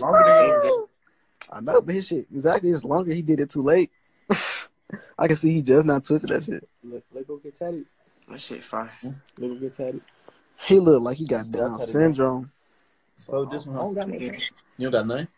Longer than him. I know, but his shit exactly. It's longer. He did it too late. I can see he just not twisted that shit. Let, let go get tatted. That shit fire. Let go get tatted. He look like he got Down syndrome. So this one, I don't got nothing. You don't got none?